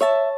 you